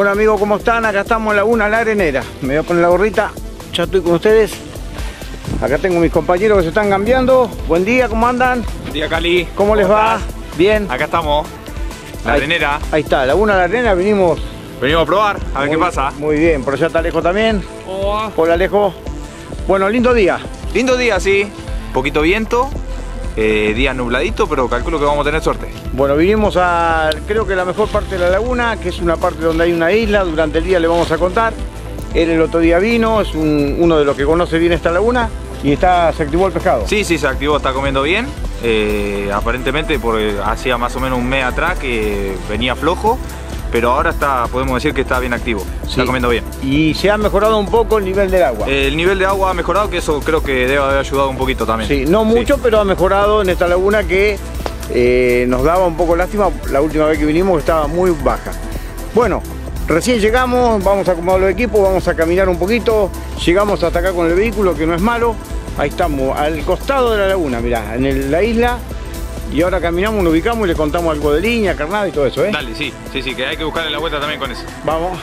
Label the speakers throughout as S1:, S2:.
S1: Bueno amigos, ¿cómo están? Acá estamos en Laguna La Arenera. Me voy a poner la gorrita, ya estoy con ustedes. Acá tengo mis compañeros que se están cambiando. Buen día, ¿cómo andan?
S2: Buen día Cali.
S1: ¿Cómo, les va? Bien.
S2: Acá estamos. La
S1: Ahí-
S2: arenera.
S1: Ahí está, Laguna La Arenera, vinimos.
S2: Venimos a probar, a ver
S1: Muy-
S2: qué pasa.
S1: Muy bien, por allá está Alejo también. Hola Alejo. Bueno, lindo día.
S2: Lindo día, sí. Poquito viento. Eh, día nubladito, pero calculo que vamos a tener suerte.
S1: Bueno, vinimos a, creo que la mejor parte de la laguna, que es una parte donde hay una isla, durante el día le vamos a contar. Él el otro día vino, es un- uno de los que conoce bien esta laguna y está, se activó el pescado.
S2: Sí, sí, se activó, está comiendo bien. eh, aparentemente por, hacía más o menos un mes atrás que venía flojo, pero ahora está, podemos decir que está bien activo. Está comiendo bien.
S1: Y se ha mejorado un poco el nivel del agua.
S2: El nivel de agua ha mejorado, que eso creo que debe haber ayudado un poquito también.
S1: Sí, no mucho, pero ha mejorado en esta laguna que eh, nos daba un poco lástima la última vez que vinimos que estaba muy baja. Bueno, recién llegamos, vamos a acomodar los equipos, vamos a caminar un poquito, llegamos hasta acá con el vehículo que no es malo, ahí estamos, al costado de la laguna, mirá, en el- la isla, y ahora caminamos, nos ubicamos y le contamos algo de línea, carnada y todo eso, ¿eh?
S2: Dale, sí, sí, sí, que hay que buscarle la vuelta también con eso.
S1: Vamos.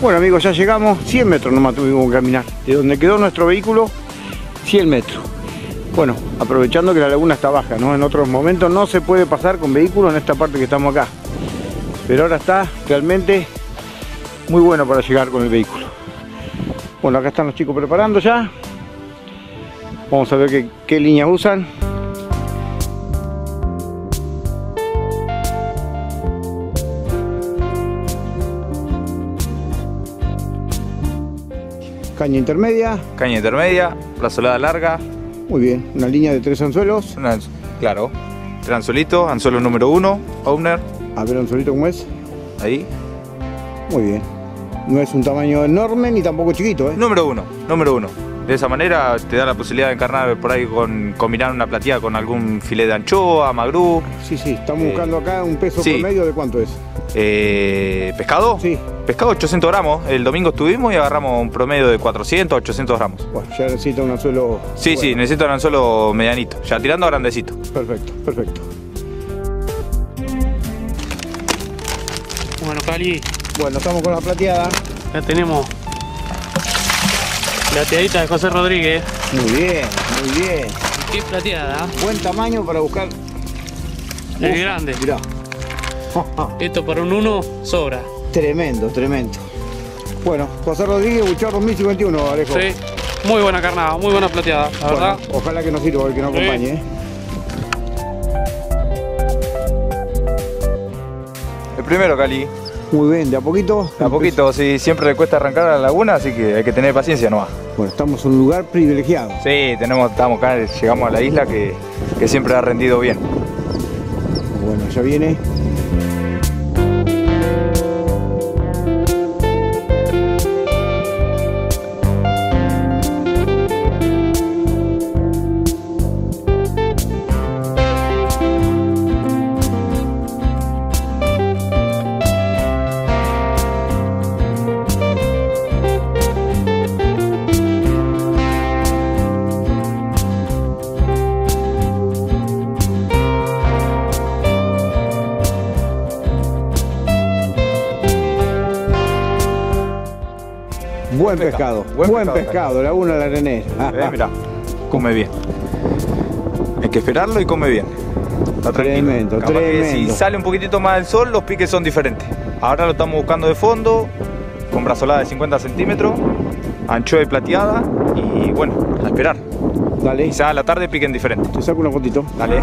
S1: Bueno amigos, ya llegamos, 100 metros nomás tuvimos que caminar. De donde quedó nuestro vehículo, 100 metros. Bueno, aprovechando que la laguna está baja, ¿no? En otros momentos no se puede pasar con vehículos en esta parte que estamos acá. Pero ahora está realmente muy bueno para llegar con el vehículo. Bueno, acá están los chicos preparando ya. Vamos a ver qué, qué líneas usan. Caña intermedia.
S2: Caña intermedia, brazolada larga,
S1: Muy bien. Una línea de tres anzuelos.
S2: una- claro, el anzuelito, anzuelo número uno, owner,
S1: A ver, anzuelito cómo es.
S2: ahí.
S1: Muy bien. No es un tamaño enorme ni tampoco chiquito, ¿eh?
S2: Número uno, número uno. De esa manera te da la posibilidad de encarnar por ahí con combinar una plateada con algún filete de anchoa, magrú,
S1: Sí, sí. Estamos
S2: Eh,
S1: buscando acá un peso
S2: sí.
S1: promedio de cuánto es.
S2: eh, pescado.
S1: Sí.
S2: Pescado 800 gramos. El domingo estuvimos y agarramos un promedio de 400 800 gramos.
S1: Bueno, ya necesita un anzuelo.
S2: Sí, sí,
S1: bueno.
S2: necesito un anzuelo medianito. Ya tirando a grandecito.
S1: Perfecto, perfecto.
S3: Bueno,
S1: estamos con la plateada.
S3: ya tenemos plateadita de José Rodríguez.
S1: Muy bien, muy bien.
S3: Qué plateada,
S1: Buen tamaño para buscar.
S3: el
S1: Uf,
S3: grande.
S1: Mirá.
S3: Esto para un uno sobra.
S1: tremendo, tremendo. Bueno, José Rodríguez, Buchar 2051, Alejo.
S3: Sí, muy buena carnada, muy buena plateada, la
S1: Bueno,
S3: verdad.
S1: ojalá que nos sirva el que nos
S3: Sí.
S1: acompañe. ¿eh?
S2: El primero, Cali.
S1: Muy bien, de a poquito.
S2: A poquito, sí, siempre le cuesta arrancar a la laguna, así que hay que tener paciencia nomás.
S1: Bueno, estamos en un lugar privilegiado.
S2: Sí, tenemos, estamos acá, llegamos a la isla que, que siempre ha rendido bien.
S1: Bueno, ya viene. Buen pescado,
S2: Buen
S1: buen,
S2: pescado,
S1: pescado, Laguna La Arenera.
S2: Eh, mirá, come bien. Hay que esperarlo y come bien. Está tranquilo.
S1: Tremendo,
S2: si sale un poquitito más el sol, los piques son diferentes. Ahora lo estamos buscando de fondo, con brazolada de 50 centímetros, anchoa y plateada, y bueno, a esperar.
S1: Dale,
S2: Quizás a la tarde piquen diferente.
S1: te saco una fotito.
S2: Dale.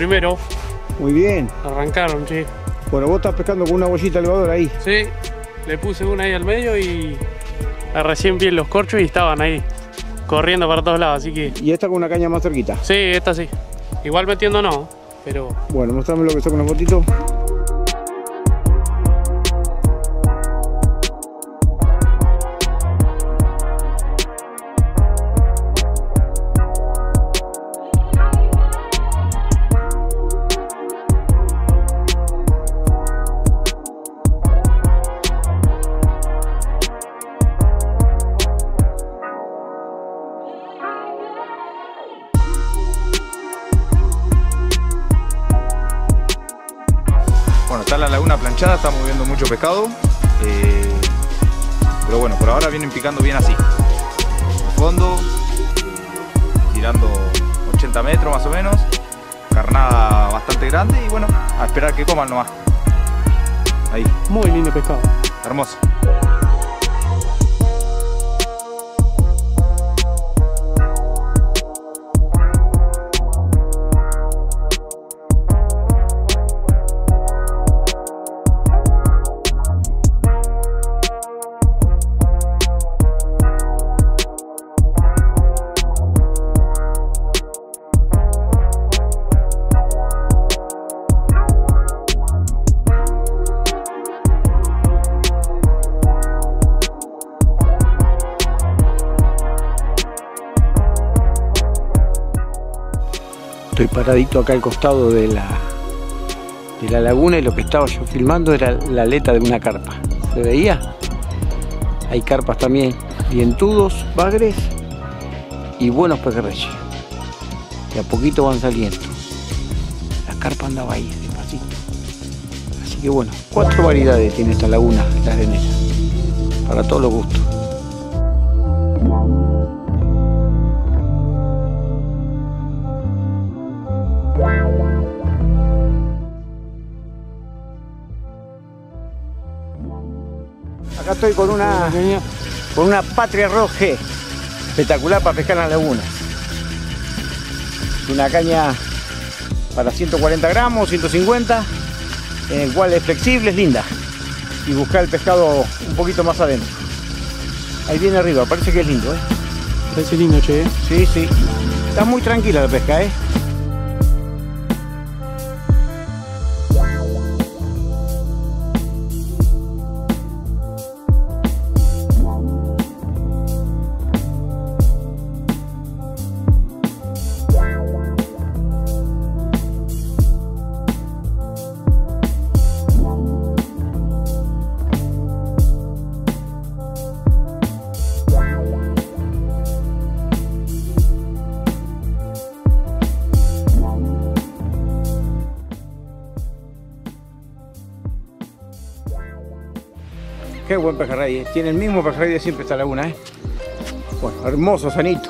S3: Primero.
S1: Muy bien.
S3: Arrancaron, sí.
S1: Bueno, vos estás pescando con una bollita elevadora ahí.
S3: Sí, le puse una ahí al medio y recién vi los corchos y estaban ahí corriendo para todos lados, así que
S1: Y esta con una caña más cerquita.
S3: sí, esta sí. Igual metiendo no, pero
S1: Bueno, mostrame lo que son con la fotito.
S2: La laguna planchada, estamos viendo mucho pescado. eh, pero bueno, por ahora vienen picando bien así. En fondo, tirando 80 metros más o menos. Carnada bastante grande y bueno, a esperar que coman nomás. Ahí,
S3: muy lindo pescado.
S2: hermoso.
S1: Paradito acá al costado de la, de la laguna y lo que estaba yo filmando era la aleta de una carpa. ¿Se veía? Hay carpas también dientudos, bagres y buenos pejerreyes. De a poquito van saliendo. La carpa andaba ahí, despacito. Así que bueno, cuatro variedades tiene esta laguna, la arenera. Para todos los gustos. Estoy con una, con una Patria Roje espectacular para pescar en la laguna. Una caña para 140 gramos, 150, en el cual es flexible, es linda. Y buscar el pescado un poquito más adentro. Ahí viene arriba, parece que es lindo, ¿eh?
S3: Parece lindo, che.
S1: Sí, sí. Está muy tranquila la pesca, ¿eh? Qué buen pejerrey, ¿eh? tiene el mismo pejerrey de siempre esta laguna, ¿eh? Bueno, hermoso, sanito.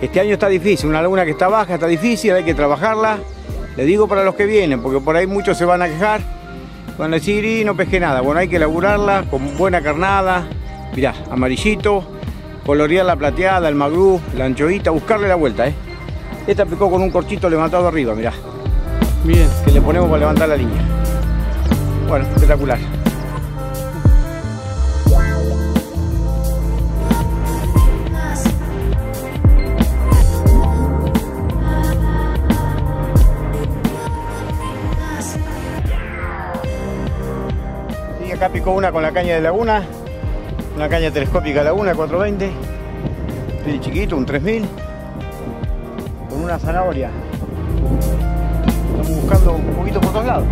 S1: Este año está difícil, una laguna que está baja, está difícil, hay que trabajarla. Le digo para los que vienen, porque por ahí muchos se van a quejar, van a decir, y no pesqué nada. Bueno, hay que laburarla con buena carnada, mirá, amarillito, colorear la plateada, el magrú, la anchoita, buscarle la vuelta, ¿eh? Esta picó con un corchito levantado arriba, mirá,
S3: Bien.
S1: que le ponemos para levantar la línea. Bueno, espectacular. Acá picó una con la caña de laguna, una caña telescópica laguna 420, muy chiquito, un 3000, con una zanahoria. Estamos buscando un poquito por todos lados.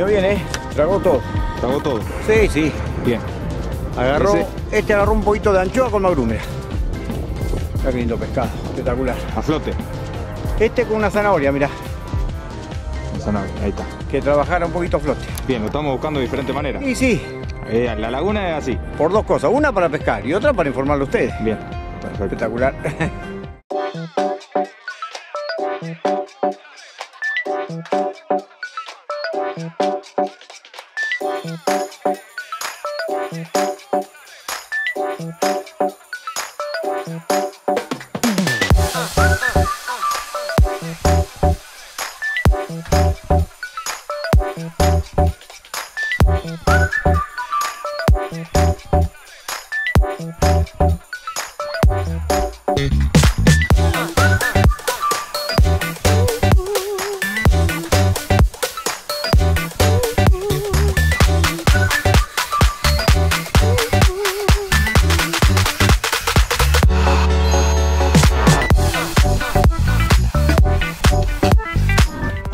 S1: Comió bien, ¿eh? Tragó todo.
S2: Tragó todo.
S1: Sí, sí.
S2: Bien.
S1: Agarró,
S2: Ese-
S1: este agarró un poquito de anchoa con magrum, mira. Qué lindo pescado, espectacular.
S2: A flote.
S1: Este con una zanahoria, mira.
S2: Zanahoria, Ahí está.
S1: que trabajara un poquito flote.
S2: Bien, lo estamos buscando de diferentes maneras.
S1: Y sí,
S2: Eh, la laguna es así.
S1: por dos cosas. Una para pescar y otra para informarle a ustedes.
S2: Bien, perfecto.
S1: Espectacular.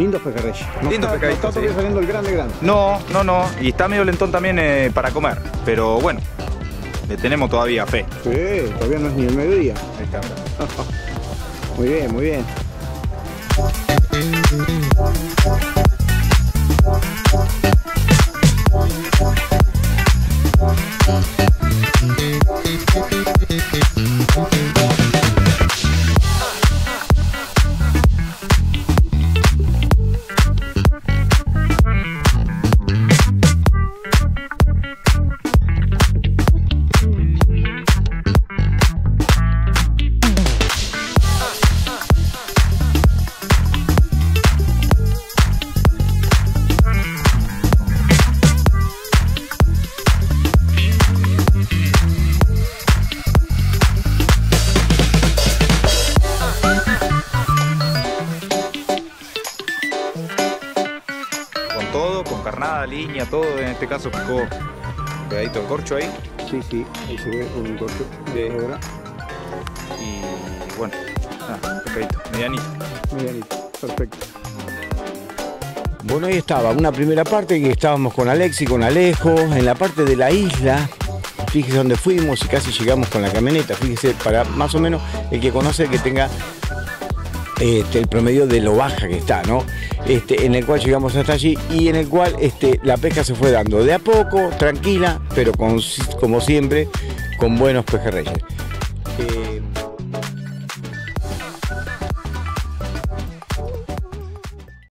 S1: Lindos pejerreyes. No
S2: Lindos
S1: está- no está
S2: sí.
S1: saliendo el grande grande.
S2: No, no, no. Y está medio lentón también eh, para comer. Pero bueno, le tenemos todavía fe.
S1: Sí, todavía no es ni el mediodía.
S2: Ahí está.
S1: Muy bien, muy bien.
S2: Línea, todo. En este caso picó un pedadito de corcho ahí.
S1: Sí, sí, ahí se ve un corte
S2: Sí.
S1: ahora.
S2: Y bueno, nada, pescadito, medianito.
S1: Medianito, perfecto. Bueno, ahí estaba, una primera parte que estábamos con Alexi, con Alejo, en la parte de la isla. Fíjese dónde fuimos y casi llegamos con la camioneta. Fíjese, para más o menos el que conoce que tenga este, el promedio de lo baja que está, ¿no? Este, en el cual llegamos hasta allí y en el cual este, la pesca se fue dando de a poco, tranquila, pero como siempre, con buenos pejerreyes.